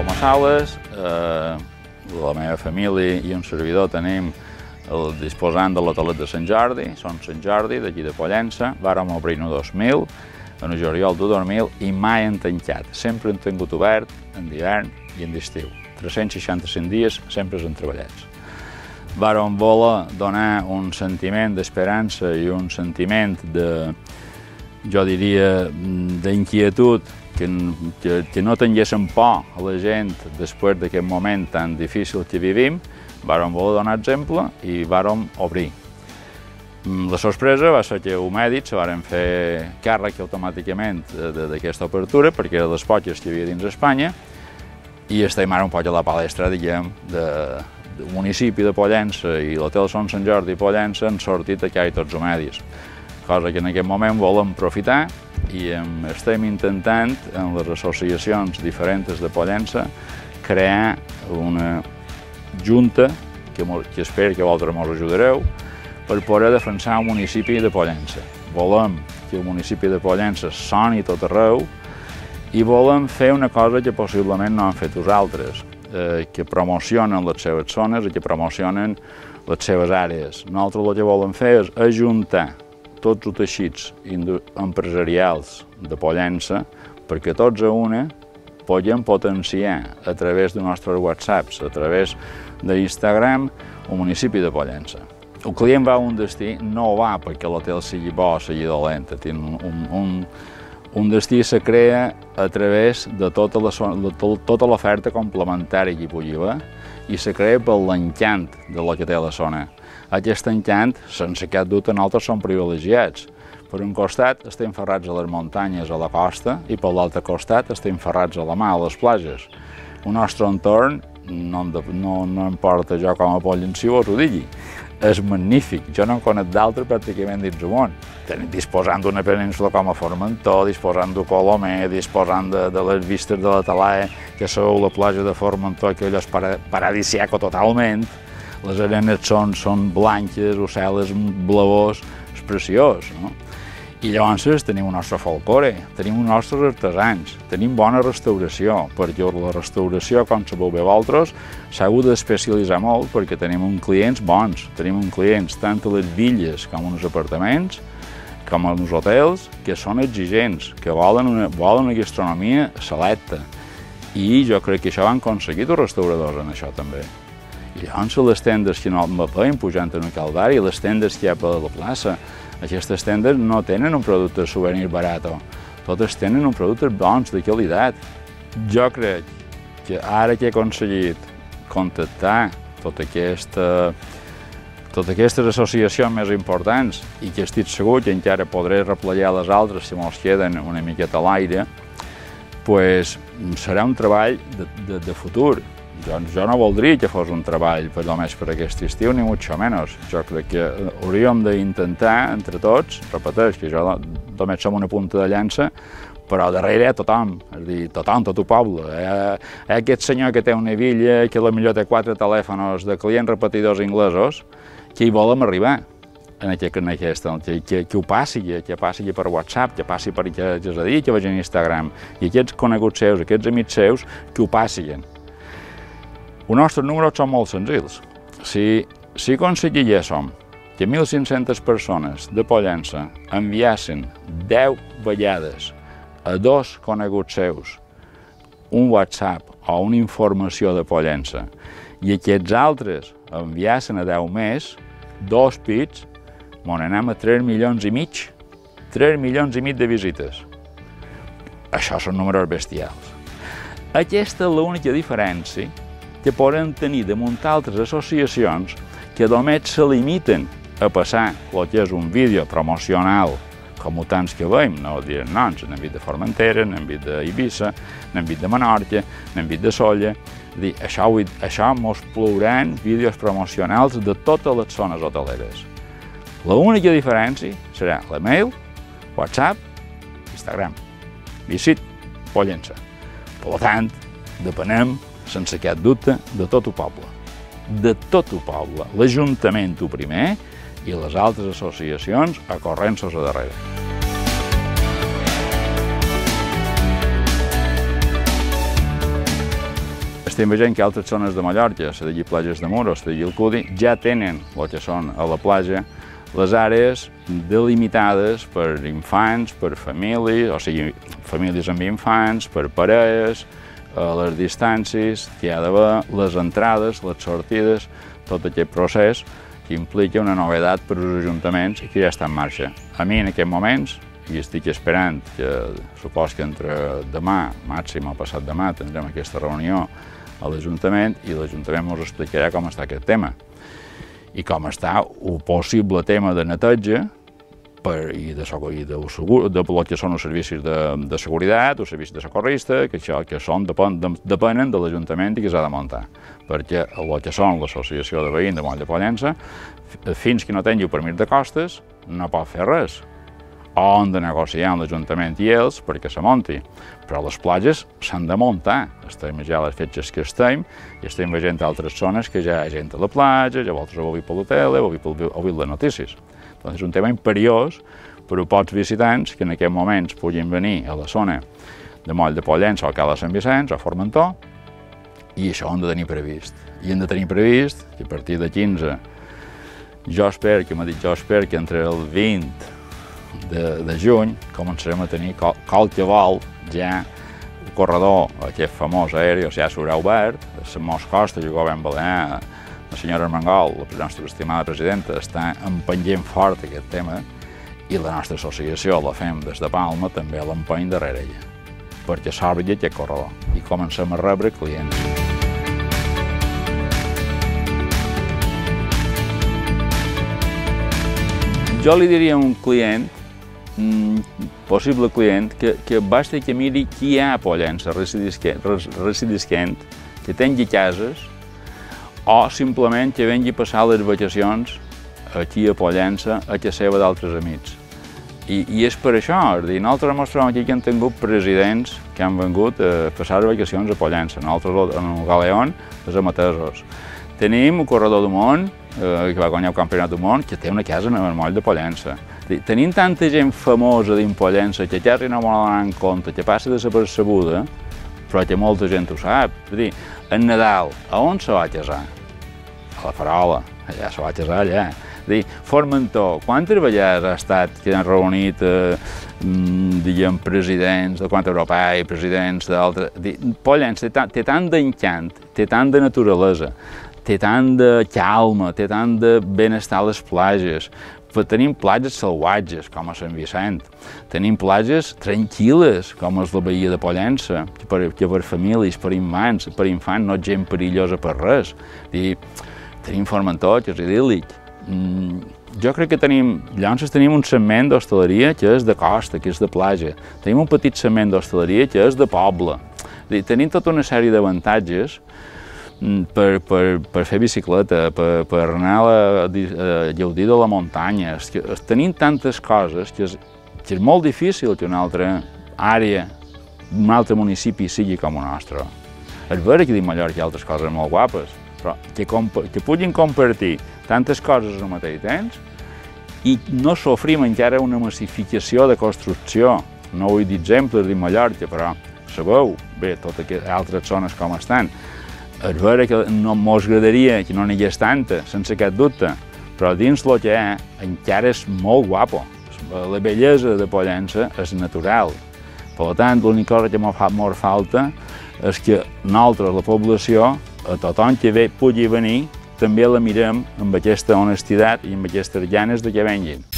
Jaume Sales, eh, la meva família i un servidor tenim el, disposant de l'hotelet de Sant Jordi, són Sant Jordi, d'aquí de Pollença, vàrem obrir en 2000, en juliol de 2000, i mai han tancat. Sempre han tingut obert en d'hivern i en d'estiu. 365 dies sempre han treballat. Vàrem voler donar un sentiment d'esperança i un sentiment de, jo diria, d'inquietud, que, que, que no tinguéssim por a la gent després d'aquest moment tan difícil que vivim, vàrem voler donar exemple i vàrem obrir. La sorpresa va ser que mèdics se varen fer càrrec automàticament d'aquesta obertura perquè era les poques que hi havia dins Espanya i estem ara un poc a la palestra, diguem, de, del municipi de Pollença i l'hotel Son Sant Jordi i Pollença han sortit aquí tots els medis, cosa que en aquest moment volem aprofitar i estem intentant en les associacions diferents de Pollença crear una junta que, que espero que vosaltres ens ajudareu per poder defensar el municipi de Pollença. Volem que el municipi de Pollença soni tot arreu i volem fer una cosa que possiblement no han fet els altres, eh, que promocionen les seves zones i que promocionen les seves àrees. Nosaltres el que volem fer és ajuntar tots els teixits empresarials de Pollença perquè tots a una podem potenciar a través de nostres whatsapps, a través d'Instagram, el municipi de Pollença. El client va a un destí, no va perquè l'hotel sigui bo o sigui dolent, un, un, un, un destí se crea a través de tota l'oferta tota complementària que hi pugui haver i se crea per l'encant de lo que té la zona. Aquest encant, sense cap dubte, nosaltres som privilegiats. Per un costat estem ferrats a les muntanyes, a la costa, i per l'altre costat estem ferrats a la mà, a les platges. El nostre entorn, no, no, no importa jo com a pollensiu us ho digui, és magnífic. Jo no en conec d'altre pràcticament dins el món. Disposant d'una península com a Formentor, disposant de Colomer, disposant de, de les vistes de la Talaia, que sou la platja de Formentor, que allò és paradisiaco totalment, les arenes són, són blanques, o cel és blavós, és preciós, no? I llavors tenim un nostre folclore, tenim uns nostres artesans, tenim bona restauració, perquè la restauració, com sabeu bé vosaltres, s'ha hagut d'especialitzar molt perquè tenim uns clients bons, tenim uns clients tant a les villes com als apartaments, com als hotels, que són exigents, que volen una, volen una gastronomia selecta. I jo crec que això han aconseguit els restauradors en això també. Llavors les tendes que no veiem pujant en el Calvari, les tendes que hi ha per la plaça, aquestes tendes no tenen un producte souvenir barat, totes tenen un producte bons, de qualitat. Jo crec que ara que he aconseguit contactar tota aquesta, totes aquestes associacions més importants i que estic segur que encara podré replegar les altres si mos queden una miqueta a l'aire, pues, serà un treball de, de, de futur jo, jo no voldria que fos un treball per només per aquest estiu, ni mucho menos. Jo crec que hauríem d'intentar, entre tots, repeteix que jo només som una punta de llança, però darrere hi ha tothom, és dir, tothom, tot el poble. Ha aquest senyor que té una villa, que millor té quatre telèfons de clients repetidors inglesos, que hi volem arribar en aquest, en aquest que, que, que ho passi, que passi per WhatsApp, que passi per, que, és a dir, que a Instagram, i aquests coneguts seus, aquests amics seus, que ho passin. Els nostres números són molt senzills. Si, si aconseguíssim que 1.500 persones de Pollença enviassin 10 vegades a dos coneguts seus un WhatsApp o una informació de Pollença i aquests altres enviassin a 10 més, dos pits, on anem a 3 milions i mig, 3 milions i mig de visites. Això són números bestials. Aquesta és l'única diferència que poden tenir damunt altres associacions que només se limiten a passar el que és un vídeo promocional com tants que veiem, no direm noms, n'hem vist de Formentera, n'hem vist d'Eivissa, n'hem vist de Menorca, n'hem vist de Solla, dir, això, això mos plouran vídeos promocionals de totes les zones hoteleres. L'única diferència serà l'email, WhatsApp, Instagram. Visit Pollença. Per tant, depenem sense cap dubte, de tot el poble. De tot el poble. L'Ajuntament ho primer i les altres associacions a corrents-se a darrere. estem veient que altres zones de Mallorca, la de Plages de Muros, la de Cudi, ja tenen el que són a la platja les àrees delimitades per infants, per famílies, o sigui, famílies amb infants, per parelles, les distàncies que hi ha d'haver, les entrades, les sortides, tot aquest procés que implica una novedat per als ajuntaments i que ja està en marxa. A mi, en aquests moments, i estic esperant que supos que entre demà, màxim o passat demà, tindrem aquesta reunió a l'Ajuntament i l'Ajuntament ens explicarà com està aquest tema i com està un possible tema de neteja per, i de, i de, de, de que són els servicis de, de seguretat, els servicis de socorrista, que això que són, depèn, de, depenen de l'Ajuntament i que s'ha de muntar. Perquè el que són l'Associació de Veïns de Moll de Pollença, fins que no tingui permís de costes, no pot fer res o han de negociar amb l'Ajuntament i ells perquè se monti. Però les platges s'han de muntar. Estem ja a les fetges que estem i estem veient altres zones que ja hi ha gent a la platja, ja vosaltres ho heu vist per la tele, heu vist les notícies. Doncs és un tema imperiós per a pocs visitants que en aquest moments puguin venir a la zona de Moll de Pollença o Cala Sant Vicenç o Formentor i això ho hem de tenir previst. I hem de tenir previst que a partir de 15 jo espero, que m'ha dit jo espero que entre el 20 de, de juny començarem a tenir qualque vol ja corredor, aquest famós aeri, ja s'haurà obert, a Mos Costa, el govern balear, la senyora Armengol, la nostra estimada presidenta, està empenyent fort aquest tema i la nostra associació, la fem des de Palma, també l'empeny darrere ella, perquè s'obri aquest corredor i comencem a rebre clients. Jo li diria a un client Mm, possible client que, que basta que miri qui hi ha a Pollença residisquent, que tingui cases o simplement que vengui passar les vacacions aquí a Pollença a casa seva d'altres amics. I, I és per això, és dir, nosaltres mostrem aquí que hem tingut presidents que han vengut a passar vacacions a Pollença, nosaltres en el Galeón, els amatesos. Tenim un corredor du món, eh, que va guanyar el campionat del món, que té una casa en el moll de Pollença. Tenim tanta gent famosa d'Impollença que quasi no vol anar en compte, que passa desapercebuda, però que molta gent ho sap. És dir, en Nadal, a on se va casar? A la Farola, allà se va casar allà. És dir, Formentor, quantes vegades ha estat que han reunit eh, mm, diguem, presidents de quant europei, presidents d'altres... Pollença té tant d'encant, té tant de naturalesa, té tant de calma, té tant de benestar a les platges, tenim platges salvatges, com a Sant Vicent. Tenim platges tranquil·les, com és la Bahia de Pollença, que per, que per famílies, per infants, per infants, no gent perillosa per res. I tenim Formentor, que és idíl·lic. Mm, jo crec que tenim, llavors tenim un segment d'hostaleria que és de costa, que és de platja. Tenim un petit segment d'hostaleria que és de poble. Tenim tota una sèrie d'avantatges per, per, per fer bicicleta, per, per anar a, a, a gaudir de la muntanya. És que tenim tantes coses que és, que és molt difícil que una altra àrea, un altre municipi sigui com el nostre. És vera que a Mallorca hi ha altres coses molt guapes, però que, que puguin compartir tantes coses al mateix temps i no sofrim encara una massificació de construcció. No vull dir exemples de Mallorca, però sabeu bé totes altres zones com estan és vera que no mos agradaria que no n'hi hagués tanta, sense cap dubte, però dins el que hi encara és molt guapo. La bellesa de Pollença és natural. Per tant, l'única cosa que m'ha fa molt falta és que nosaltres, la població, a tothom que ve, pugui venir, també la mirem amb aquesta honestitat i amb aquestes ganes de que venguin.